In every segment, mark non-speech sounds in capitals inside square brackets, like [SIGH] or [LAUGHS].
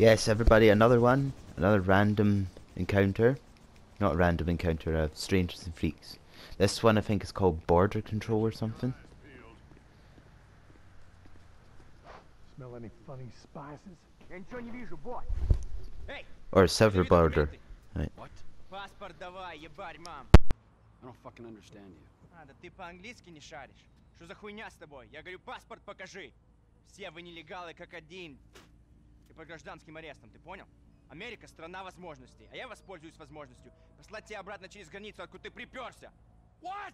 Yes, everybody, another one. Another random encounter. Not a random encounter, of Strangers and Freaks. This one I think is called Border Control or something. Smell any funny spices? Я ничего не вижу, бот. Эй, Or Silver Border. Right. What? паспорт давай, ебарь, мам. I don't fucking understand you. А, да ты по-английски не шаришь. Что за хуйня с тобой? Я говорю, паспорт покажи. Все вы нелегалы как один. под гражданским арестом, ты понял? Америка — страна возможностей, а я воспользуюсь возможностью послать тебя обратно через границу, откуда ты приперся. What?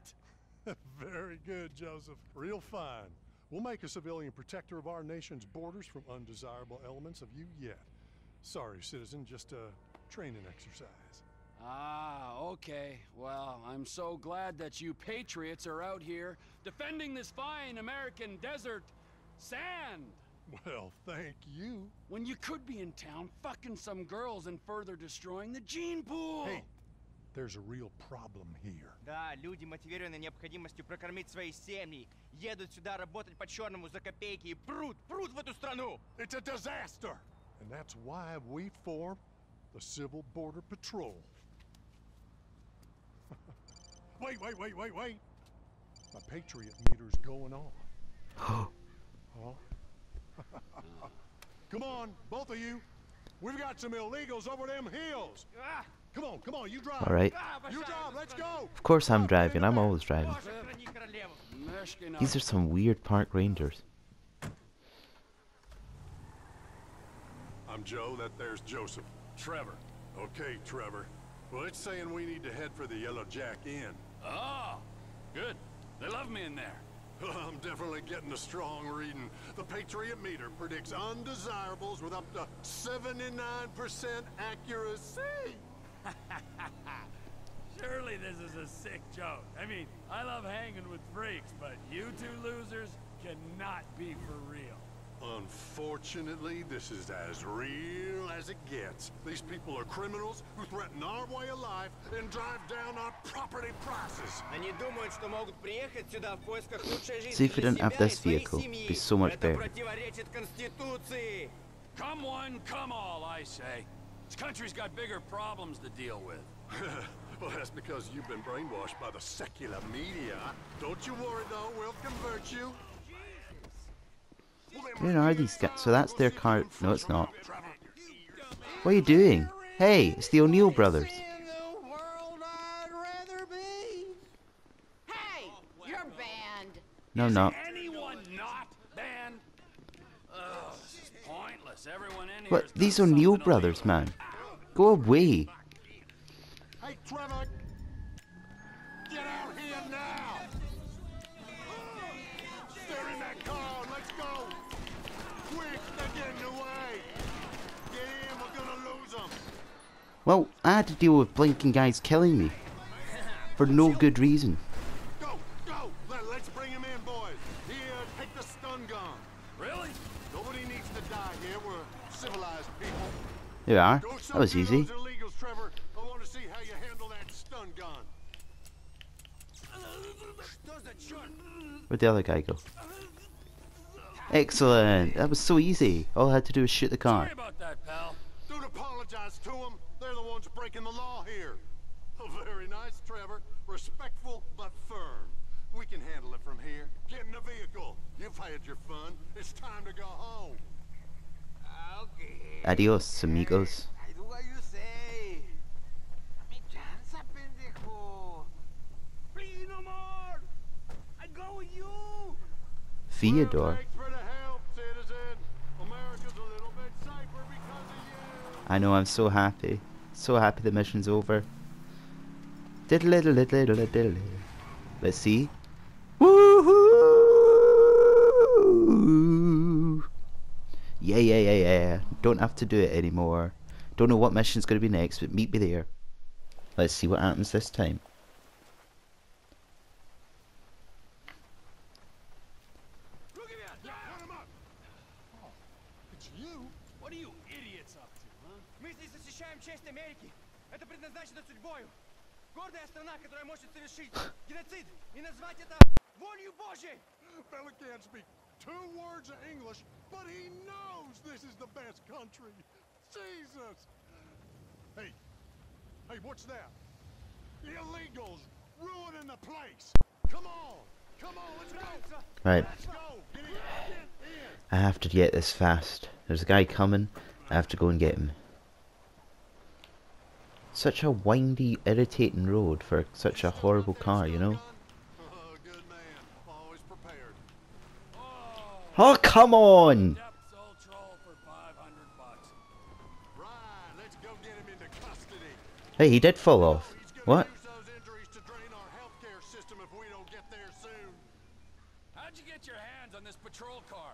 [LAUGHS] Very good, Josef. Real fine. We'll make a civilian protector of our nation's borders from undesirable elements of you yet. Sorry, citizen, just a training exercise. Ah, okay. Well, I'm so glad that you patriots are out here defending this fine American desert sand. Well, thank you. When you could be in town fucking some girls and further destroying the gene pool. Hey, there's a real problem here. Да, люди, мотивированные необходимостью прокормить свои семьи, едут сюда работать по-черному за копейки и прут, прут в эту страну! It's a disaster! And that's why we formed the Civil Border Patrol. [LAUGHS] wait, wait, wait, wait, wait! My Patriot meter's going on. huh? [GASPS] [LAUGHS] Come on, both of you. We've got some illegals over them hills. Come on, come on, you drive. All right. You drive, let's go. Of course I'm driving. I'm always driving. These are some weird park rangers. I'm Joe, that there's Josef. Trevor. Okay, Trevor. Well, it's saying we need to head for the Yellow Jack Inn. Oh, good. They love me in there. [LAUGHS] I'm definitely getting a strong reading. The Patriot meter predicts undesirables with up to 79% accuracy. [LAUGHS] Surely this is a sick joke. I mean, I love hanging with freaks, but you two losers cannot be for real. Unfortunately, this is as real as it gets. These people are criminals who threaten our way of life and drive down our property prices. Они думают, что могут приехать сюда в поисках лучшей жизни See if we для didn't have себя и this своей vehicle, семьи. be so much Это better. противоречит Конституции. Come one, come all, I say. This country's got bigger problems to deal with. [LAUGHS] well, that's because you've been brainwashed by the secular media. Don't you worry, though. We'll convert you. Where are these guys? So that's their car. No, it's not. What are you doing? Hey, it's the O'Neil brothers. Hey, you're banned. No, I'm not. Anyone not banned? This is pointless. Everyone in here What? has done These O'Neil something brothers, man. Go away. Hey, Trevor! Well, I had to deal with blinking guys killing me. For no good reason. Go, go! Let, let's bring him in, boys. Here, take the stun gun. Really? Nobody needs to die here. We're civilized people. There we are. That was easy. Trevor. I want to see how you handle that stun gun. Where'd the other guy go? Excellent. That was so easy. All I had to do was shoot the car. Sorry about that, pal. Don't apologize to them. They're the ones breaking the law here. [LAUGHS] Oh, very nice, Trevor. Respectful but firm. We can handle it from here. Get in the vehicle. You've had your fun. It's time to go home. Okay. Adios, amigos. I do what you say. Dame chance, pendejo. Please, no more. I go with you. Theodore. Thanks for the help, citizen. America's a little bit safer because of you. I know, I'm so happy. So happy the mission's over. Diddle diddle diddle diddle. Let's see. Woohoo! Yeah, yeah, yeah, yeah. Don't have to do it anymore. Don't know what mission's gonna be next, but meet me there. Let's see what happens this time. Look at me! Turn him up. It's you. What are you idiots up to? Мы здесь защищаем честь Америки. Это предназначено судьбою. Гордая страна, которая может совершить геноцид и назвать это волею Божьей. Fella can't speak two words of English, but he knows this is the best country. Jesus! Hey, hey, what's that? Illegals ruining the place. Come on, come on, let's go. Right, Let's go. Get in, get in. I have to get this fast. There's a guy coming. I have to go and get him. Such a windy, irritating road for such a horrible car, you know? Oh, good man. Always prepared. Oh, come on! Depths Ultrol for 500 bucks. Right, let's go get him into custody. Hey, he did fall off. What? use those injuries to drain our healthcare system if we don't get there soon. How'd you get your hands on this patrol car?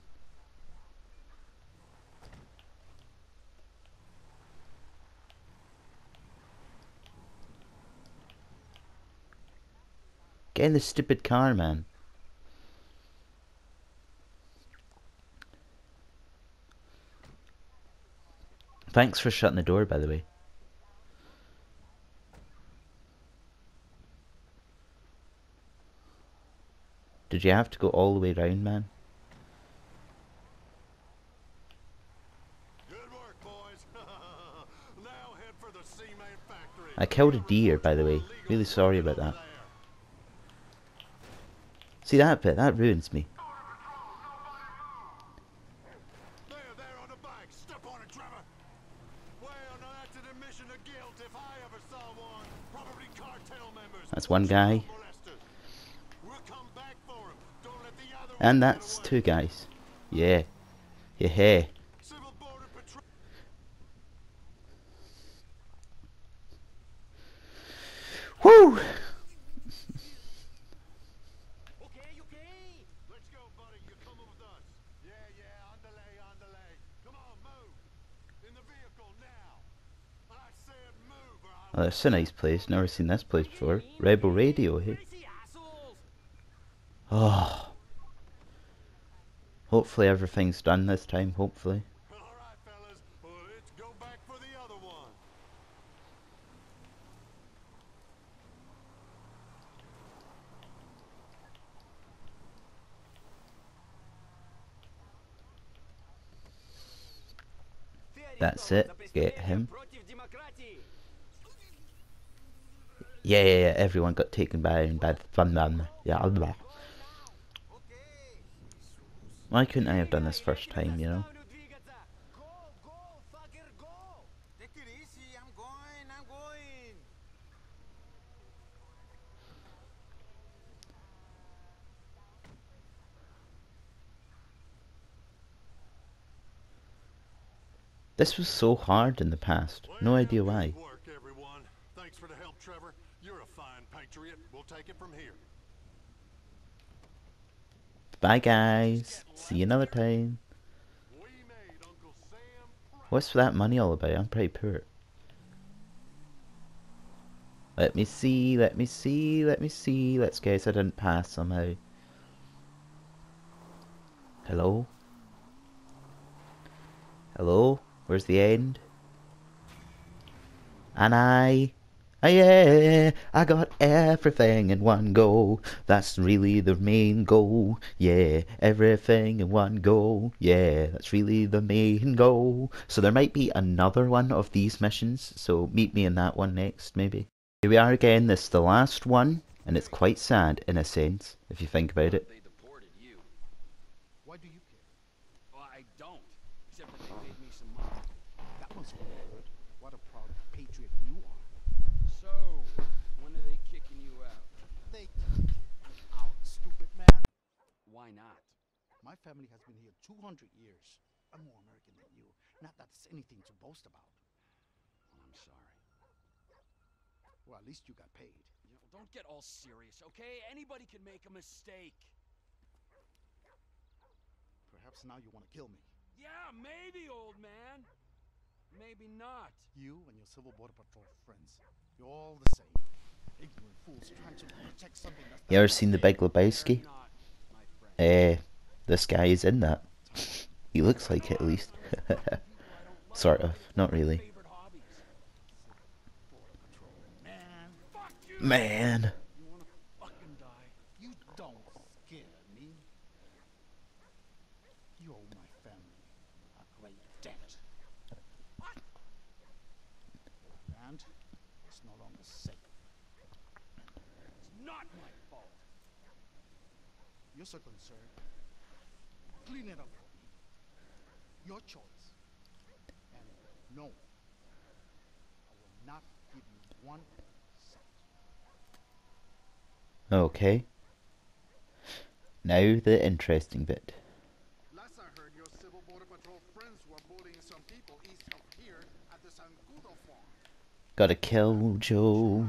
Get in the stupid car, man. Thanks for shutting the door, by the way. Did you have to go all the way round, man? Good work, boys. [LAUGHS] now head for the Seaman factory. I killed a deer, by the way. Really sorry about that. See that bit? That ruins me. That's one. That's one guy. And that's two guys. Yeah. Yeah. Civil Border Patrol. Woo! Okay, okay! Let's go, buddy. You coming with us? Yeah, yeah. Underlay, underlay. Come on, move. In the vehicle now. I said move, or I uh, oh, that's a nice place. Never seen this place before. Rebel Radio, hey? Oh. Hopefully everything's done this time, hopefully. That's it. Get him. Yeah, yeah, yeah, everyone got taken by by the fun man. Yeah, blah. Why couldn't I have done this first time, you know? This was so hard in the past, no idea why. Patriot. We'll take it from here. Bye, guys. See you another time. What's that money all about? I'm pretty poor. Let me see, let me see, let me see. Let's guess I didn't pass somehow. Hello? Hello? Where's the end? And I... Ah, yeah, I got everything in one go. That's really the main goal. Yeah, everything in one go. Yeah, that's really the main goal. So there might be another one of these missions. So meet me in that one next, maybe. Here we are again. This is the last one, and it's quite sad in a sense, if you think about it. They deported you. Why do you care? I don't. Except that they paid me some money. That must feel good. What a proud patriot you are. So, when are they kicking you out? They kick out, stupid man. Why not? My family has been here 200 years. I'm more American than you. Not that it's anything to boast about. Well, I'm sorry. Well, at least you got paid. You know, don't get all serious, okay? Anybody can make a mistake. Perhaps now you want to kill me. Yeah, maybe, old man. Maybe not. You and your Civil Border Patrol friends. You're all the same. Ignorant fools trying to protect something that's You ever seen The Big Lebowski? Not, my friend. Eh, this guy is in that. He looks like it at least. [LAUGHS] sort of, not really. Favorite hobbies? Man, Fuck you! Man. You wanna fucking die? you don't scare me. You owe my family a great debt. And it's no longer safe. It's not my fault. You're so concerned. Clean it up. Your choice. And no, I will not give you one cent. Okay. Now the interesting bit. Last I heard, your Civil Border Patrol friends were bullying some people east of here at the Zancudo farm. Gotta kill Joe.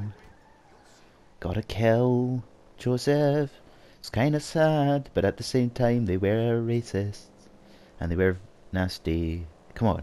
Gotta kill Josef. It's kinda sad, but at the same time they were racists. And they were nasty. Come on.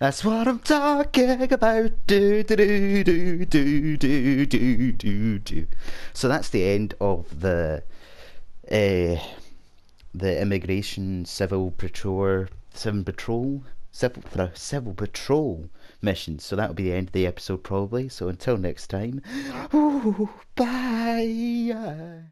That's what I'm talking about. Do do do do do do do do do. So that's the end of the uh, the immigration civil patrol civil patrol civil civil patrol mission. So that'll be the end of the episode probably. So until next time. [GASPS] Ooh, bye.